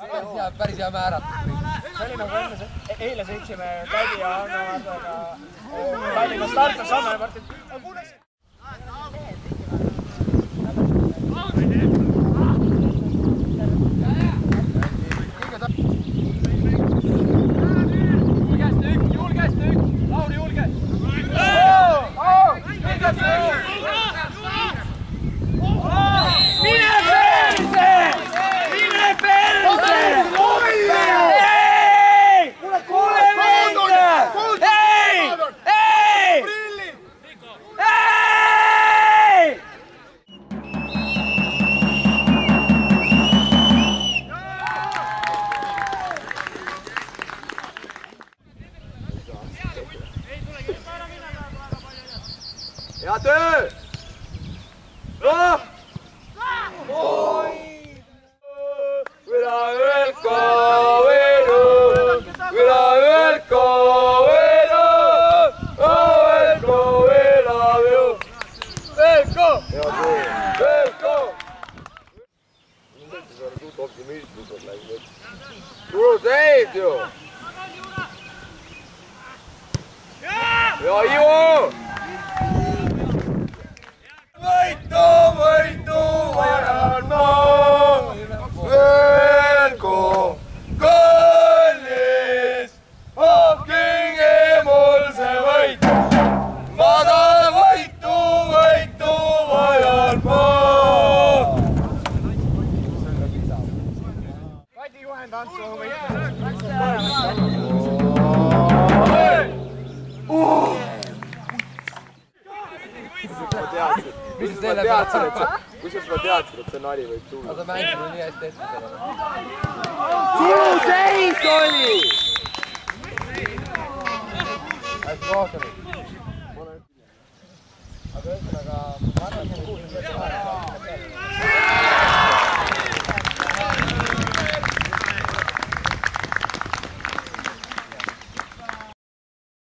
hea, päris hea määratus. see oli nagu enne, eile sõitsime Kädi ja Anno Hardoga Tallinnast Tartu samme, Martin. ¡Quédate! ¡Ah! Tu you Kadi juhend Antsu võitles. ma teadsin, kusjuures ma teadsin, et see, kusjuures ma teadsin, et see nali võib tulla. aga mängib nii hästi ette sellele. sinu seis oli. hästi rohkem. aga ühesõnaga, ma arvan, et kuulsin, et